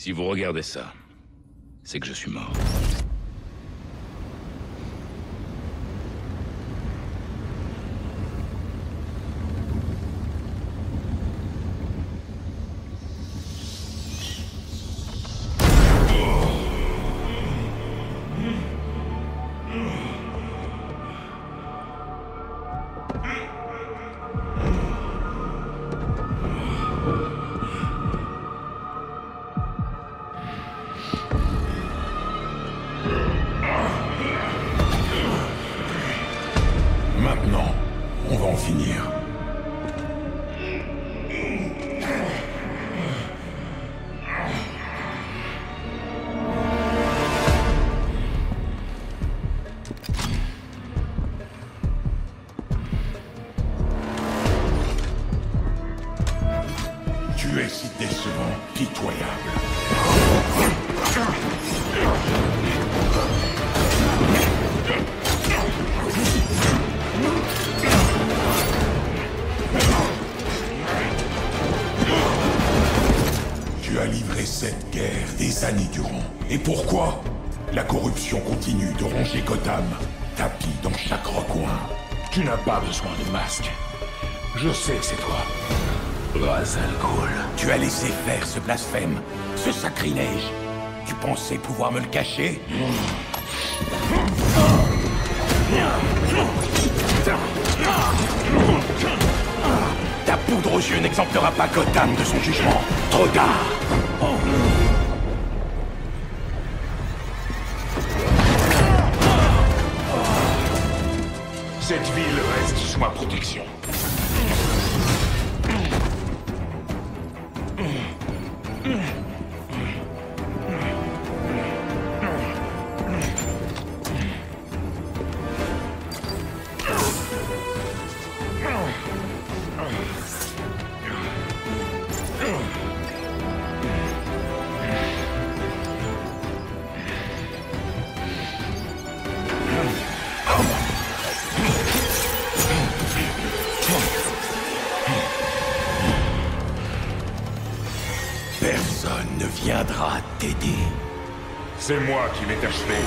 Si vous regardez ça, c'est que je suis mort. Si décevant, pitoyable. Tu as livré cette guerre des années durant. Et pourquoi La corruption continue de ronger Gotham, tapis dans chaque recoin? Tu n'as pas besoin de masque. Je sais que c'est toi. Ra's al Ghul. Tu as laissé faire ce blasphème, ce sacrilège. Tu pensais pouvoir me le cacher? Ta poudre aux yeux n'exemptera pas Gotham de son jugement. Trop tard Personne ne viendra t'aider. C'est moi qui vais t'achever.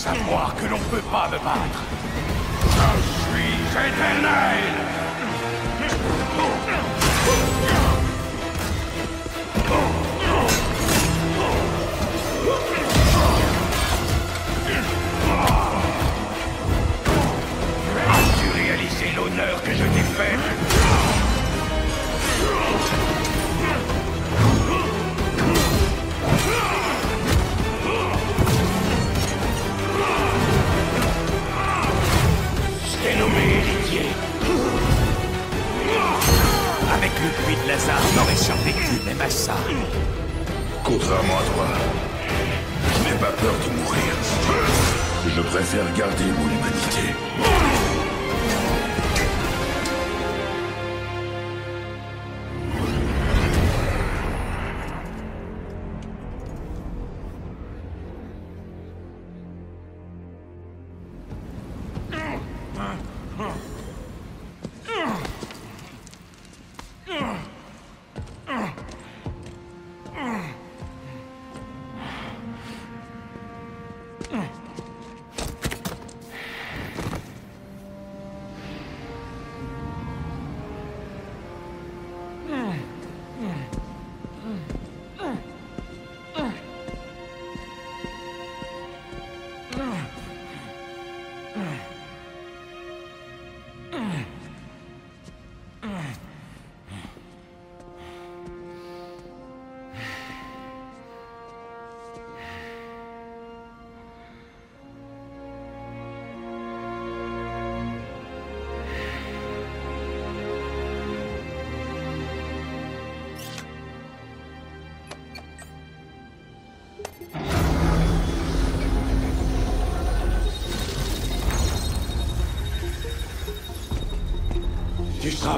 Savoir que l'on peut pas me battre. Je suis éternel As-tu réalisé l'honneur que je t'ai fait? Le puits de Lazare, j'aurais survécu même à ça. Contrairement à toi, je n'ai pas peur de mourir. Je préfère garder mon humanité.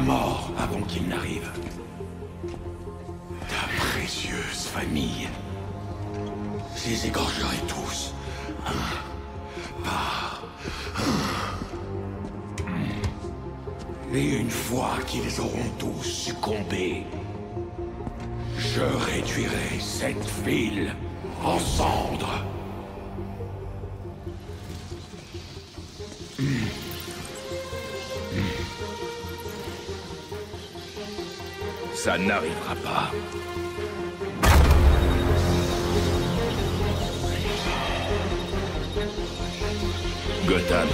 Mort avant qu'il n'arrive. Ta précieuse famille. Je les égorgerai tous. Un par un. Et une fois qu'ils auront tous succombé, je réduirai cette ville en cendres. Ça n'arrivera pas. Gotham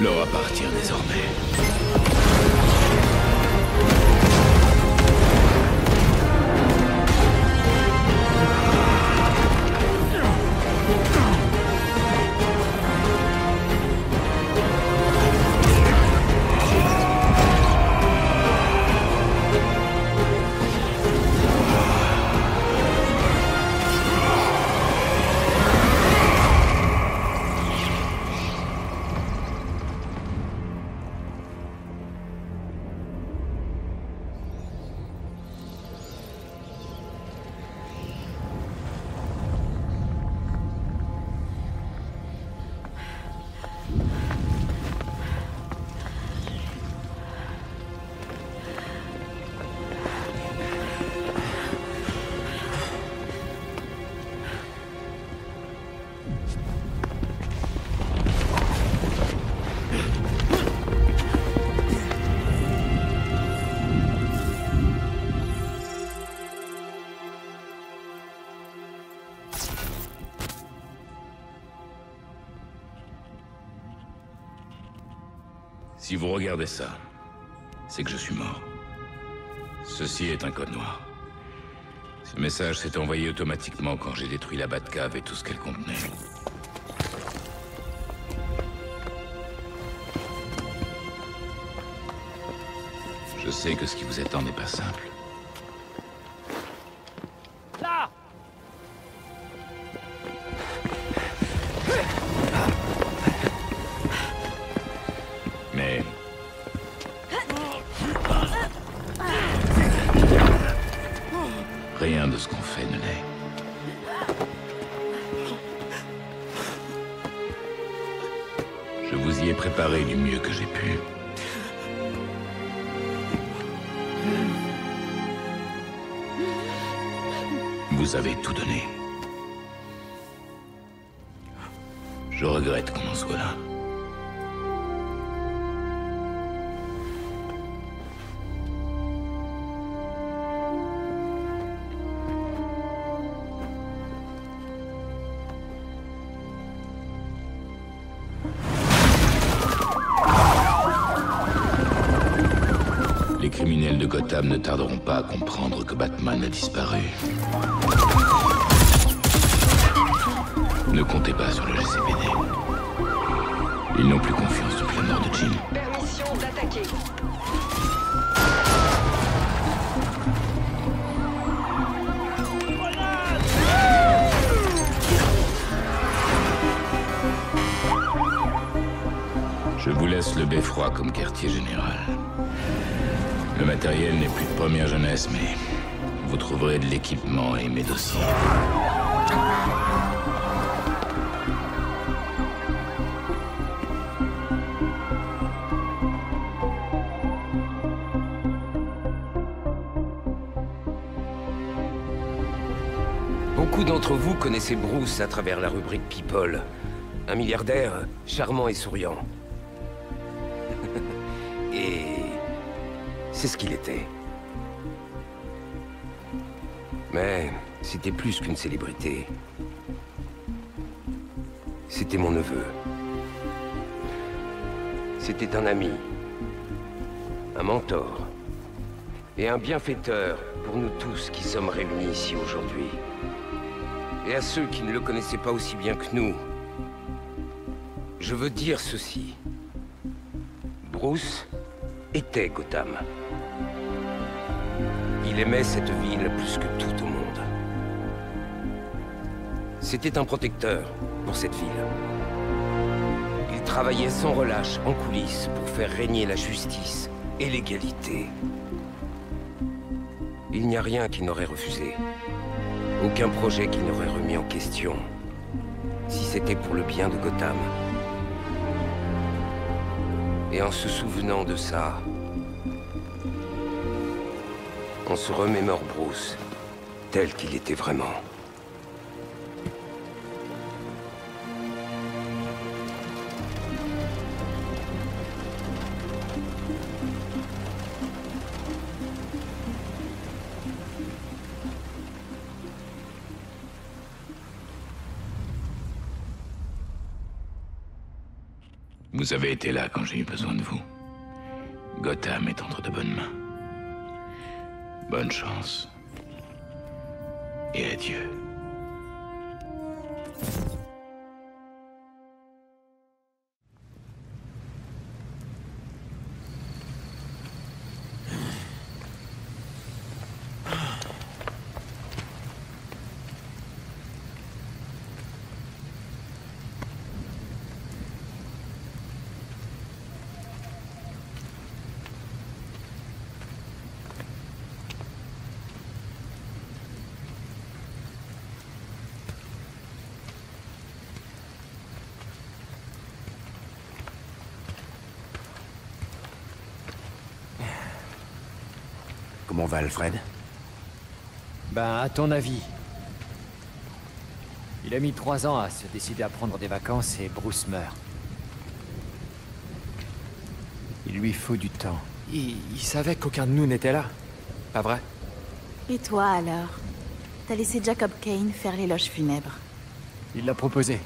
leur appartient désormais. Si vous regardez ça, c'est que je suis mort. Ceci est un code noir. Ce message s'est envoyé automatiquement quand j'ai détruit la Batcave et tout ce qu'elle contenait. Je sais que ce qui vous attend n'est pas simple. Du mieux que j'ai pu. Vous avez tout donné. Je regrette qu'on en soit là. Disparu. Première jeunesse, mais vous trouverez de l'équipement et mes dossiers. Beaucoup d'entre vous connaissez Bruce à travers la rubrique People. Un milliardaire charmant et souriant. et... c'est ce qu'il était. Mais c'était plus qu'une célébrité. C'était mon neveu. C'était un ami. Un mentor. Et un bienfaiteur pour nous tous qui sommes réunis ici aujourd'hui. Et à ceux qui ne le connaissaient pas aussi bien que nous, je veux dire ceci. Bruce était Gotham. Il aimait cette ville plus que tout au monde. C'était un protecteur pour cette ville. Il travaillait sans relâche en coulisses pour faire régner la justice et l'égalité. Il n'y a rien qu'il n'aurait refusé. Aucun projet qu'il n'aurait remis en question. Si c'était pour le bien de Gotham. Et en se souvenant de ça, on se remémore Bruce tel qu'il était vraiment. Vous avez été là quand j'ai eu besoin de vous. Gotham est entre de bonnes mains. Chance. Et adieu. Comment va Alfred? Ben, à ton avis? Il a mis trois ans à se décider à prendre des vacances et Bruce meurt. Il lui faut du temps. Il, il savait qu'aucun de nous n'était là. Pas vrai? Et toi alors? T'as laissé Jacob Kane faire l'éloge funèbre. Il l'a proposé.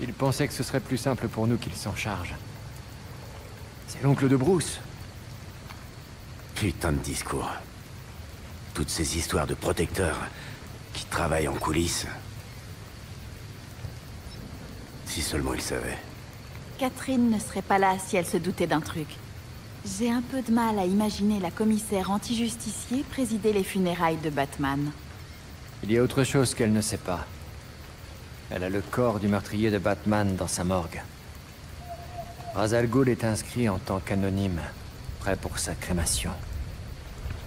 Il pensait que ce serait plus simple pour nous qu'il s'en charge. C'est l'oncle de Bruce. Putain de discours. Toutes ces histoires de protecteurs qui travaillent en coulisses. Si seulement il savait. Catherine ne serait pas là si elle se doutait d'un truc. J'ai un peu de mal à imaginer la commissaire anti-justicier présider les funérailles de Batman. Il y a autre chose qu'elle ne sait pas. Elle a le corps du meurtrier de Batman dans sa morgue. Ra's al Ghul est inscrit en tant qu'anonyme, prêt pour sa crémation.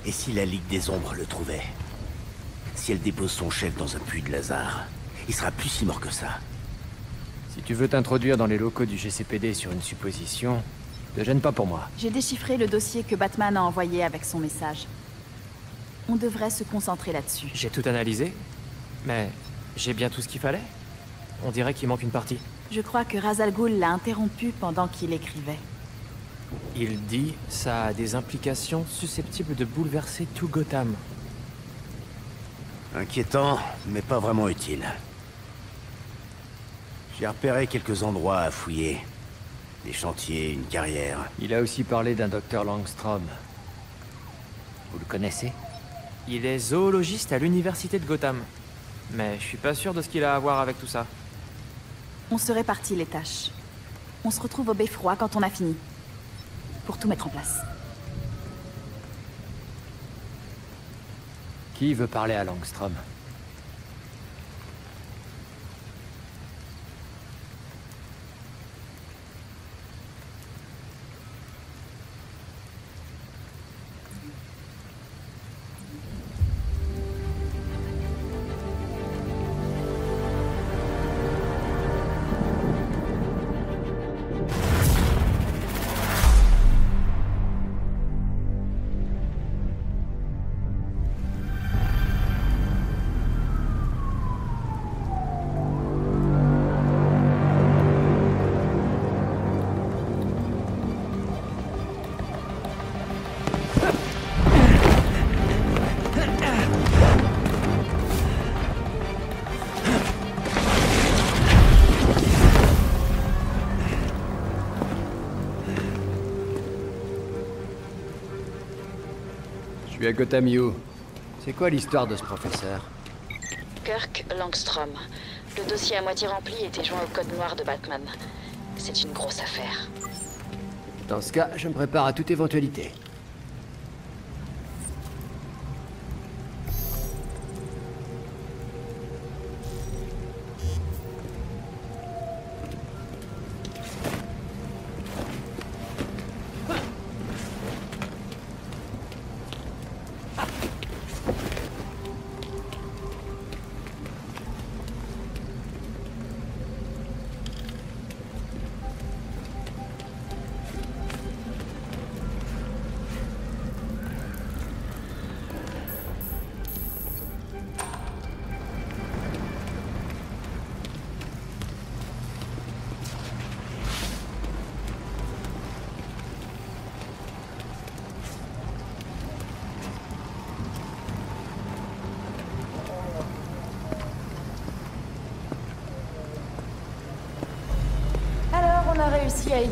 Et si la Ligue des Ombres le trouvait Si elle dépose son chef dans un puits de Lazare, il sera plus si mort que ça. Si tu veux t'introduire dans les locaux du GCPD sur une supposition, ne gêne pas pour moi. J'ai déchiffré le dossier que Batman a envoyé avec son message. On devrait se concentrer là-dessus. J'ai tout analysé, mais j'ai bien tout ce qu'il fallait. On dirait qu'il manque une partie. Je crois que Ra's al Ghul l'a interrompu pendant qu'il écrivait. Il dit ça a des implications susceptibles de bouleverser tout Gotham. Inquiétant, mais pas vraiment utile. J'ai repéré quelques endroits à fouiller. Des chantiers, une carrière. Il a aussi parlé d'un docteur Langstrom. Vous le connaissez? Il est zoologiste à l'université de Gotham. Mais je suis pas sûr de ce qu'il a à voir avec tout ça. On se répartit les tâches. On se retrouve au beffroi quand on a fini. Pour tout mettre en place. Qui veut parler à Langstrom? Suis à Gotham U. C'est quoi l'histoire de ce professeur Kirk Langstrom. Le dossier à moitié rempli était joint au code noir de Batman. C'est une grosse affaire. Dans ce cas, je me prépare à toute éventualité.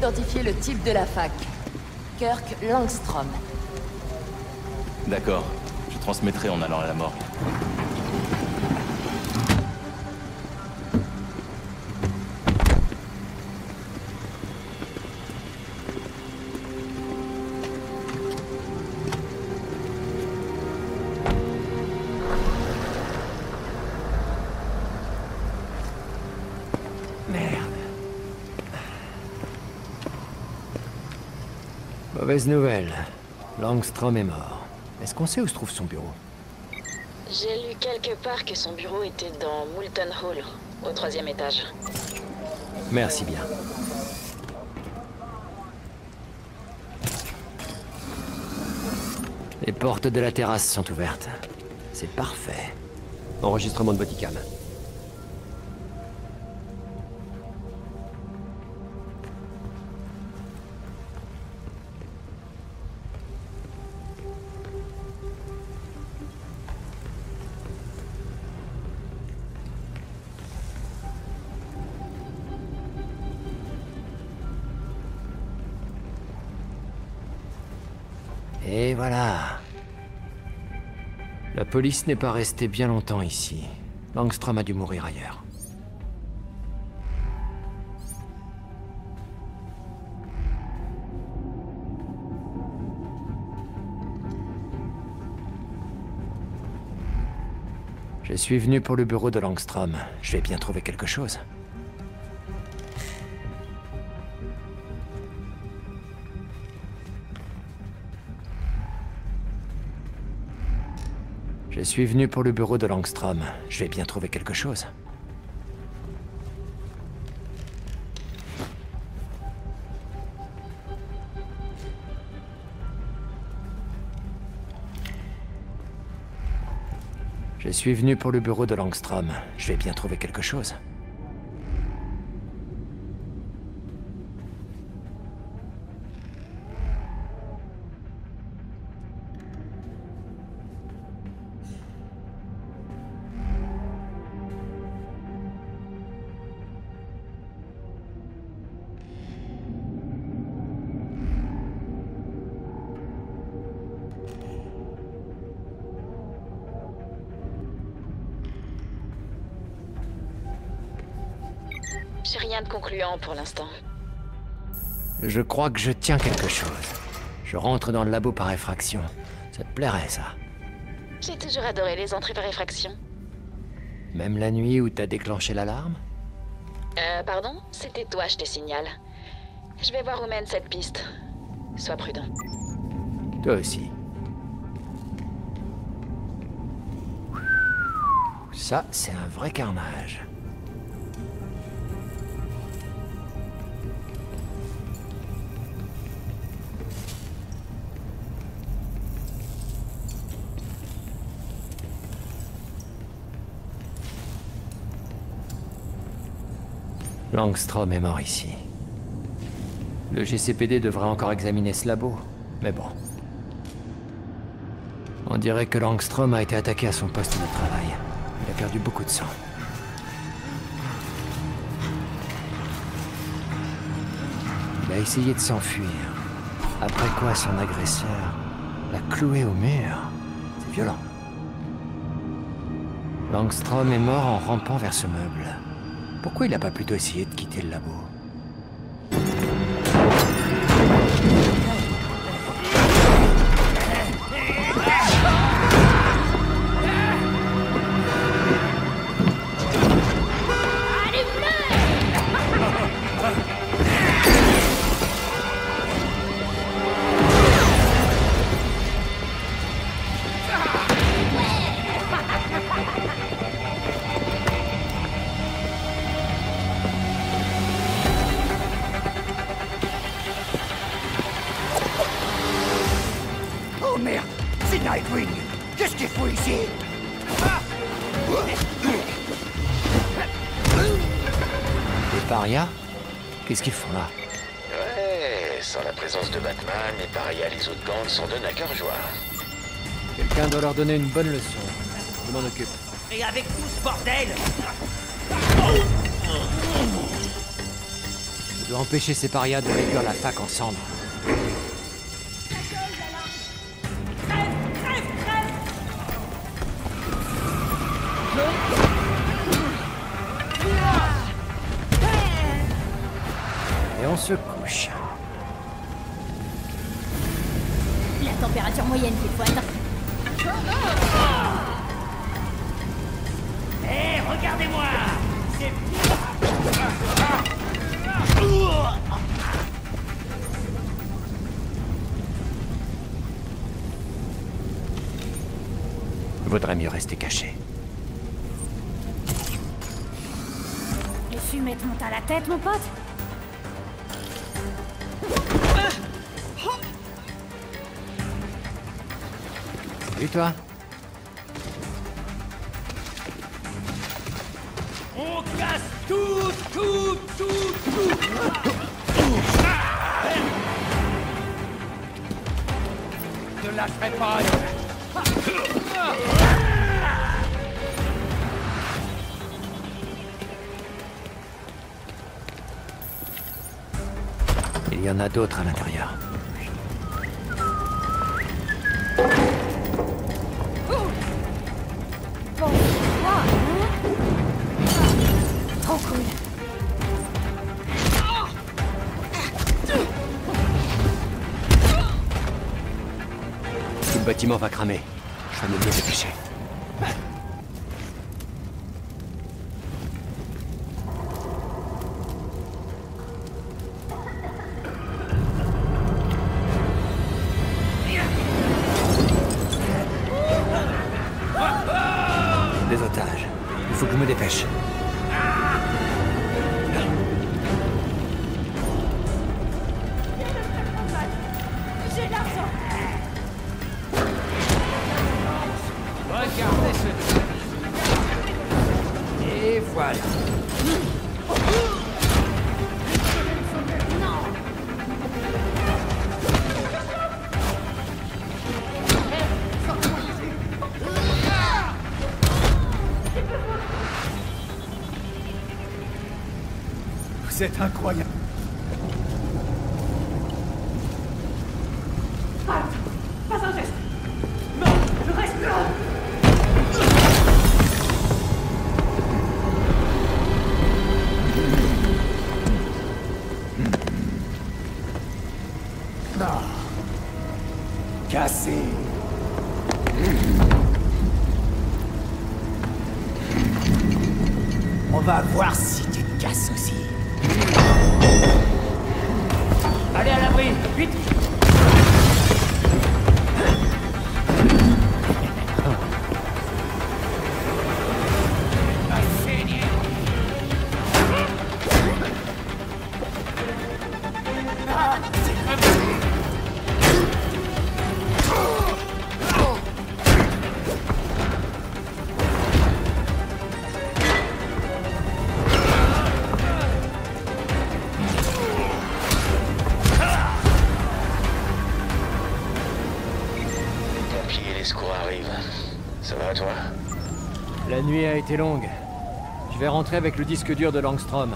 Identifier le type de la fac. Kirk Langstrom. D'accord. Je transmettrai en allant à la morgue. Mauvaise nouvelle. Langstrom est mort. Est-ce qu'on sait où se trouve son bureau? J'ai lu quelque part que son bureau était dans Moulton Hall, au troisième étage. Merci bien. Les portes de la terrasse sont ouvertes. C'est parfait. Enregistrement de bodycam. Police n'est pas restée bien longtemps ici. Langstrom a dû mourir ailleurs. Je suis venu pour le bureau de Langstrom. Je vais bien trouver quelque chose. Je suis venu pour le bureau de Langstrom. Je vais bien trouver quelque chose. Je suis venu pour le bureau de Langstrom. Je vais bien trouver quelque chose. Concluant pour l'instant. Je crois que je tiens quelque chose. Je rentre dans le labo par effraction. Ça te plairait, ça J'ai toujours adoré les entrées par effraction. Même la nuit où t'as déclenché l'alarme? Euh, pardon? C'était toi, je te signale. Je vais voir où mène cette piste. Sois prudent. Toi aussi. Ça, c'est un vrai carnage. Langstrom est mort ici. Le GCPD devrait encore examiner ce labo, mais bon. On dirait que Langstrom a été attaqué à son poste de travail. Il a perdu beaucoup de sang. Il a essayé de s'enfuir. Après quoi son agresseur l'a cloué au mur. Violent. Langstrom est mort en rampant vers ce meuble. Pourquoi il n'a pas plutôt essayé de quitter le labo? Qu'est-ce qu'ils font là Ouais, sans la présence de Batman, les parias et les autres gangs s'en donnent à cœur joie. Quelqu'un doit leur donner une bonne leçon. Je m'en occupe. Et avec tout ce bordel Je dois empêcher ces parias de réduire la fac en cendres. Toi. On casse tout, tout, tout, tout. Ne lâcherai pas. Il y en a d'autres à l'intérieur. Le bâtiment va cramer. Je vais me dépêcher. Vous êtes Je vais rentrer avec le disque dur de Langstrom.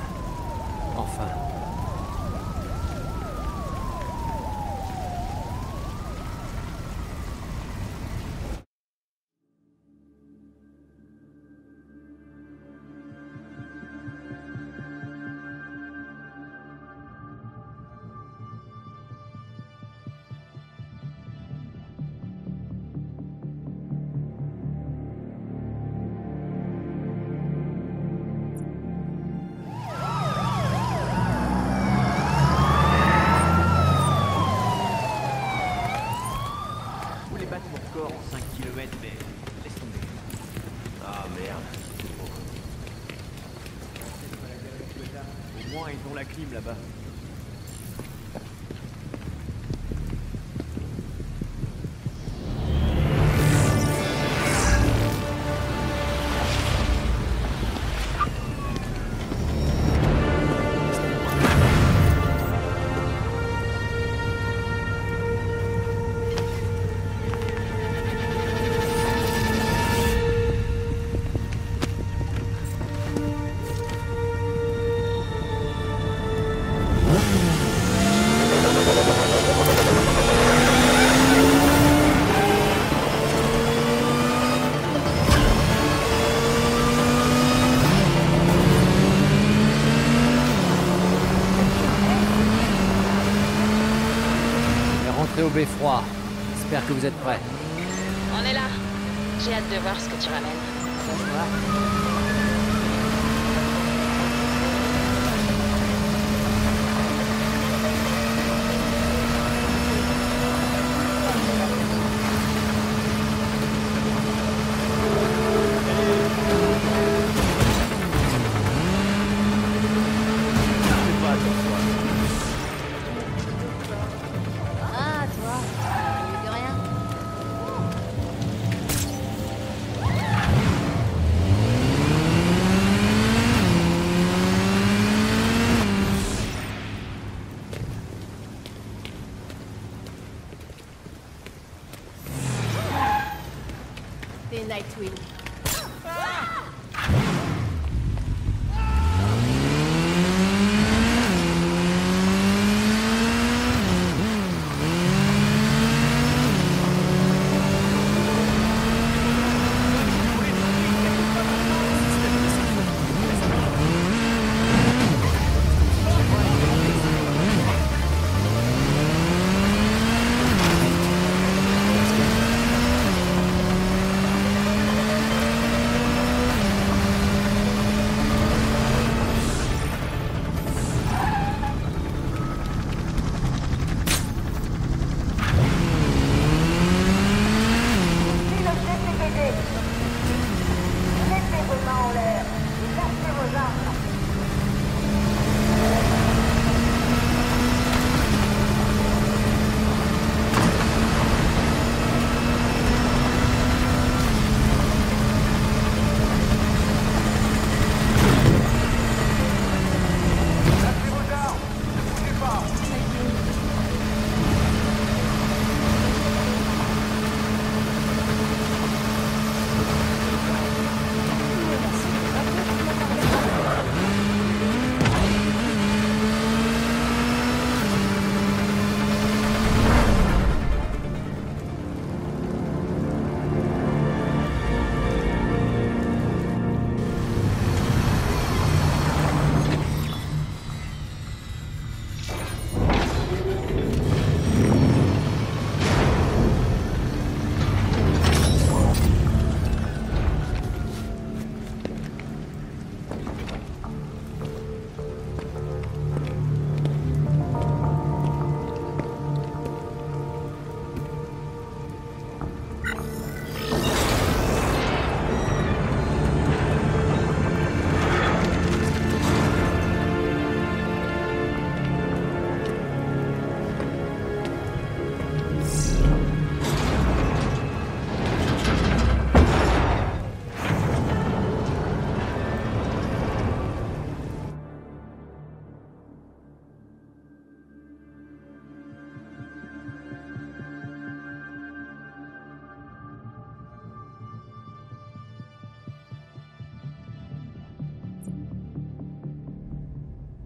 Que vous êtes prêts. On est là. J'ai hâte de voir ce que tu ramènes.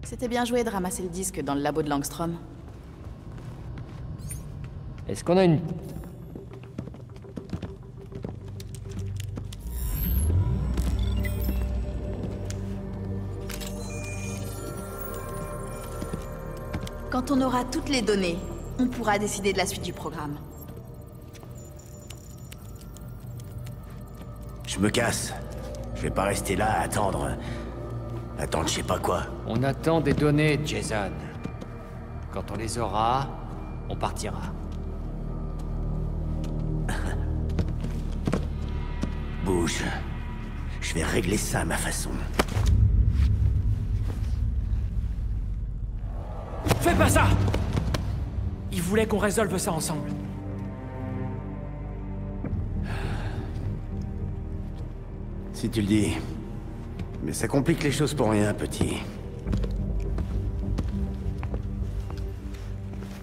C'était bien joué de ramasser le disque dans le labo de Langstrom. Est-ce qu'on a une... Quand on aura toutes les données, on pourra décider de la suite du programme. Je me casse. Je vais pas rester là à attendre. Attendre je sais pas quoi. On attend des données, Jason. Quand on les aura, on partira. Bouge. Je vais régler ça à ma façon. Fais pas ça Il voulait qu'on résolve ça ensemble. Si tu le dis. Mais ça complique les choses pour rien, petit.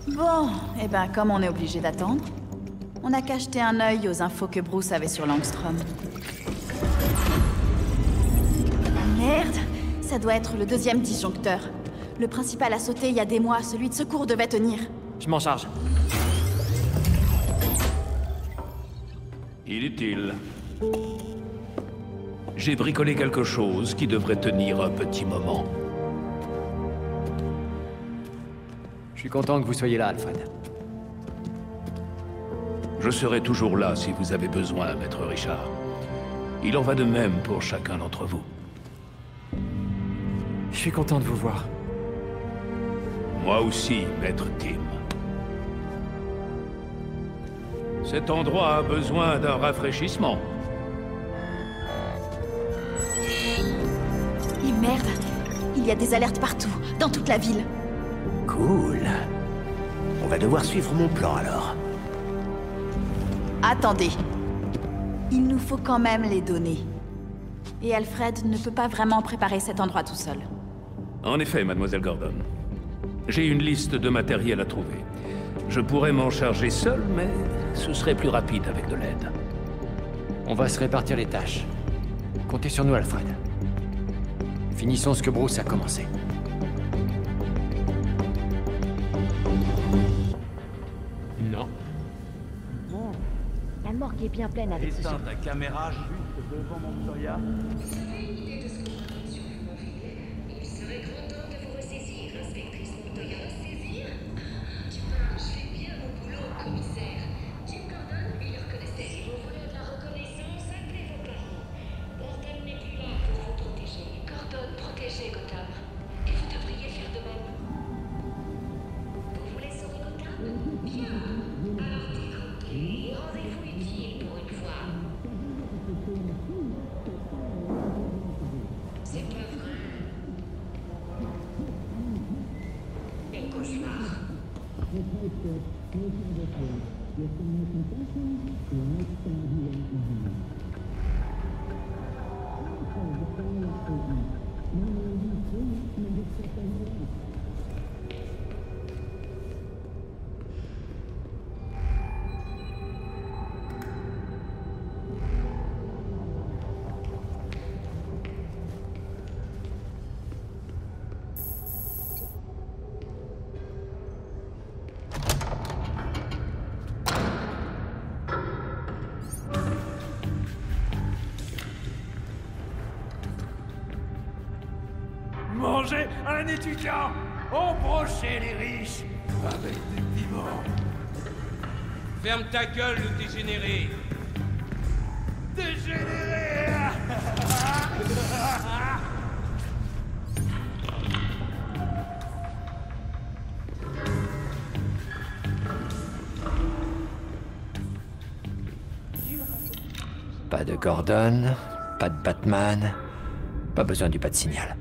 Bon, eh ben comme on est obligé d'attendre, on n'a qu'à jeter un œil aux infos que Bruce avait sur Langstrom. Merde Ça doit être le deuxième disjoncteur. Le principal a sauté il y a des mois, celui de secours devait tenir. Je m'en charge. Inutile. J'ai bricolé quelque chose qui devrait tenir un petit moment. Je suis content que vous soyez là, Alfred. Je serai toujours là si vous avez besoin, Maître Richard. Il en va de même pour chacun d'entre vous. Je suis content de vous voir. Moi aussi, Maître Tim. Cet endroit a besoin d'un rafraîchissement. Il y a des alertes partout, dans toute la ville. Cool. On va devoir suivre mon plan alors. Attendez. Il nous faut quand même les données. Et Alfred ne peut pas vraiment préparer cet endroit tout seul. En effet, mademoiselle Gordon. J'ai une liste de matériel à trouver. Je pourrais m'en charger seul, mais ce serait plus rapide avec de l'aide. On va se répartir les tâches. Comptez sur nous, Alfred. Finissons ce que Bruce a commencé. Non. Bon, la morgue est bien pleine avec ce Éteins ta caméra juste devant Montoya. Il Manger un étudiant Embrocher les riches. Avec des piments. Ferme ta gueule, le dégénéré. Dégénéré. Pas de Gordon, pas de Batman, pas besoin du pas de signal.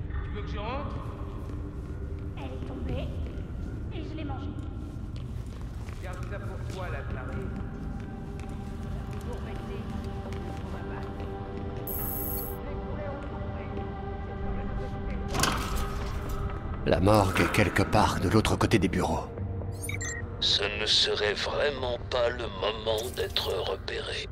La morgue est quelque part de l'autre côté des bureaux. Ce ne serait vraiment pas le moment d'être repéré.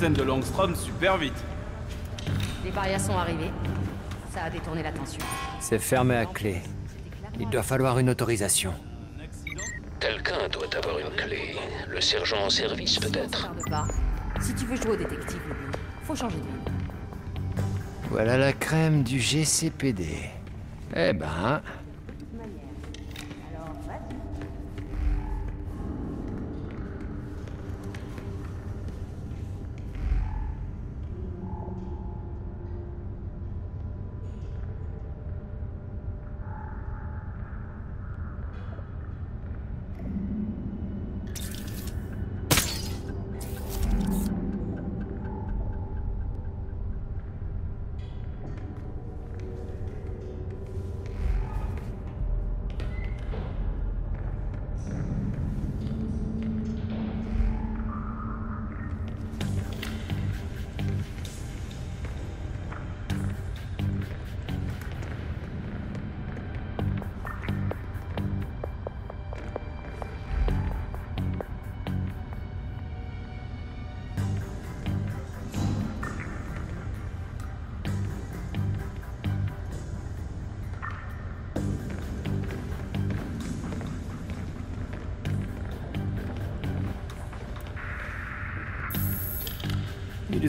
Scène de Langstrom super vite. Les parias sont arrivés. Ça a détourné l'attention. C'est fermé à clé. Il doit falloir une autorisation. Quelqu'un doit avoir une clé. Le sergent en service, peut-être. Si tu veux jouer au détective, faut changer de vie. Voilà la crème du GCPD. Eh ben,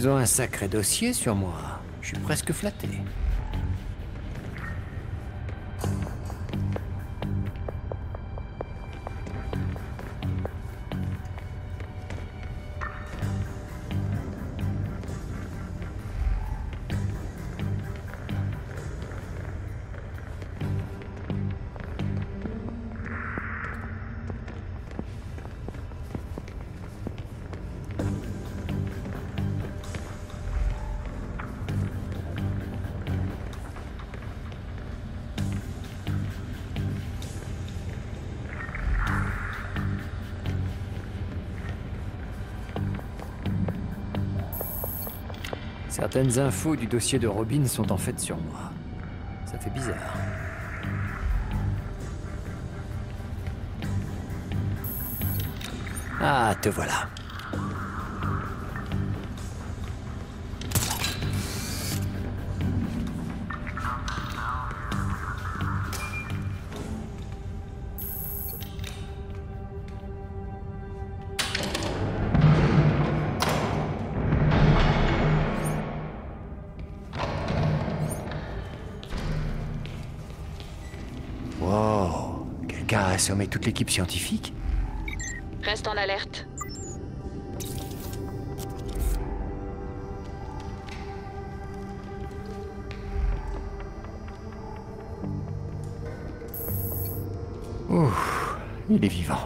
Ils ont un sacré dossier sur moi. Je suis presque flatté. Certaines infos du dossier de Robin sont en fait sur moi. Ça fait bizarre. Ah, te voilà. Assommé toute l'équipe scientifique Reste en alerte. Ouh, il est vivant.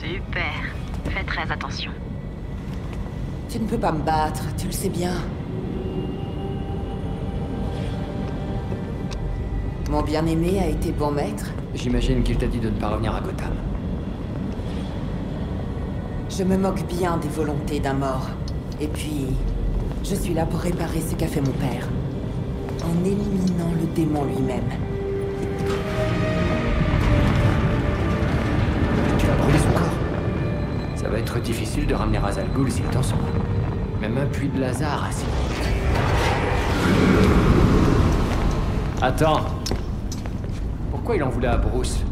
Super. Fais très attention. Tu ne peux pas me battre, tu le sais bien. Mon bien-aimé a été bon maître. J'imagine qu'il t'a dit de ne pas revenir à Gotham. Je me moque bien des volontés d'un mort. Et puis, je suis là pour réparer ce qu'a fait mon père. En éliminant le démon lui-même. Tu as brûlé son Ça va être difficile de ramener Ra's al Ghul s'il est en soi. Même un puits de Lazare assis. Attends Pourquoi il en voulait à Bruce?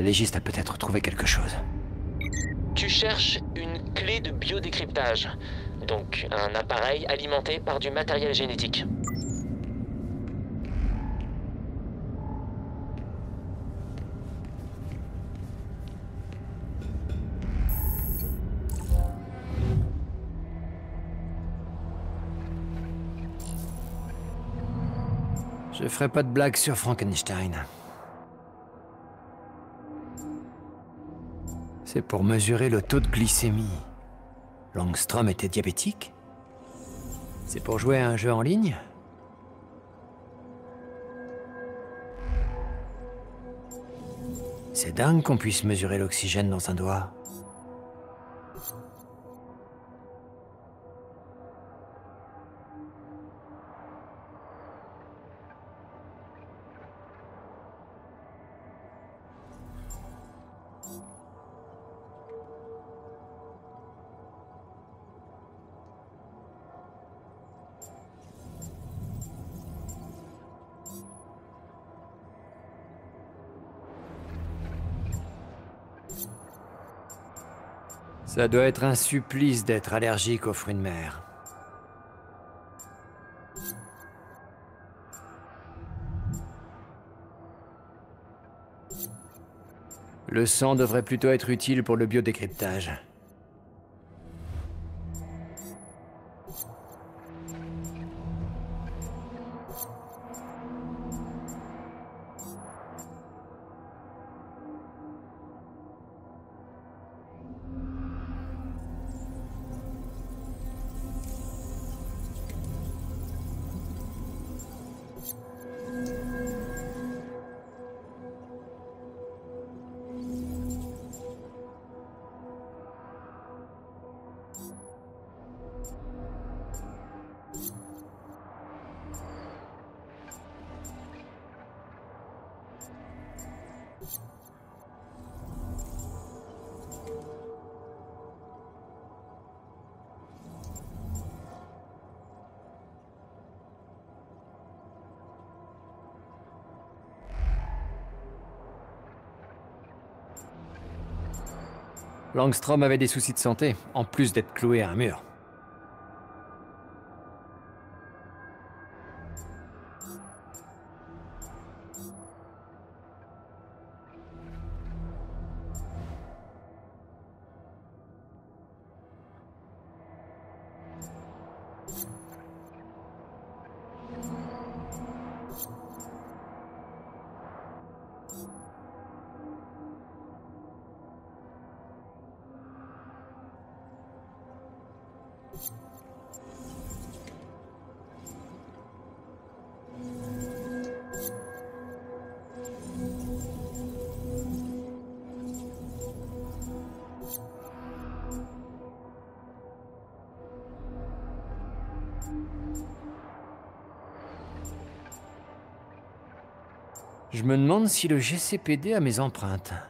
La légiste a peut-être trouvé quelque chose. Tu cherches une clé de biodécryptage, donc un appareil alimenté par du matériel génétique. Je ferai pas de blague sur Frankenstein. C'est pour mesurer le taux de glycémie. Langstrom était diabétique C'est pour jouer à un jeu en ligne C'est dingue qu'on puisse mesurer l'oxygène dans un doigt. Ça doit être un supplice d'être allergique aux fruits de mer. Le sang devrait plutôt être utile pour le biodécryptage. Langstrom avait des soucis de santé, en plus d'être cloué à un mur. Si le GCPD a mes empreintes.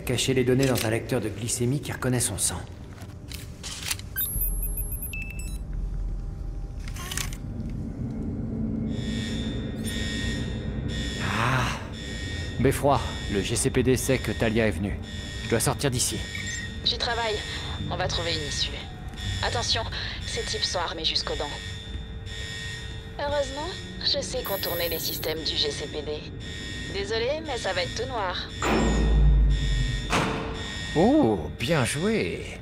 a caché les données dans un lecteur de glycémie qui reconnaît son sang. Ah Beffroi, le GCPD sait que Talia est venue. Je dois sortir d'ici. J'y travaille. On va trouver une issue. Attention, ces types sont armés jusqu'aux dents. Heureusement, je sais contourner les systèmes du GCPD. Désolé, mais ça va être tout noir. Oh, bien joué.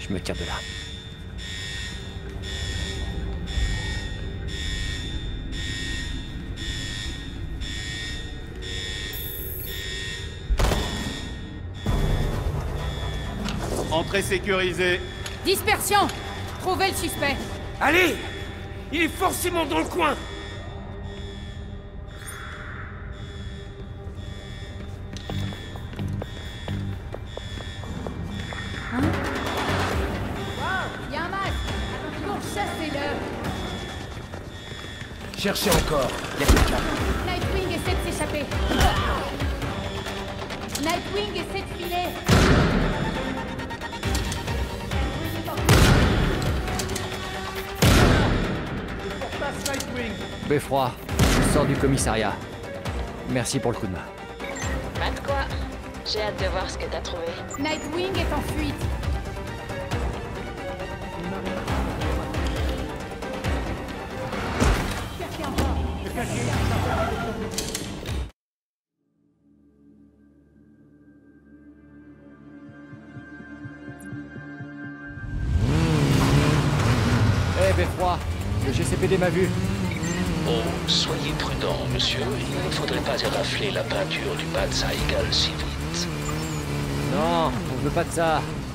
Je me tire de là. Entrée sécurisée. Dispersion Trouvez le suspect Allez Il est forcément dans le coin Cherchez encore. Y a quelqu'un. Nightwing essaie de s'échapper Nightwing essaie de filer Passe Nightwing. Beffroi, je sors du commissariat. Merci pour le coup de main. Pas de quoi. J'ai hâte de voir ce que t'as trouvé. Nightwing est en fuite peinture du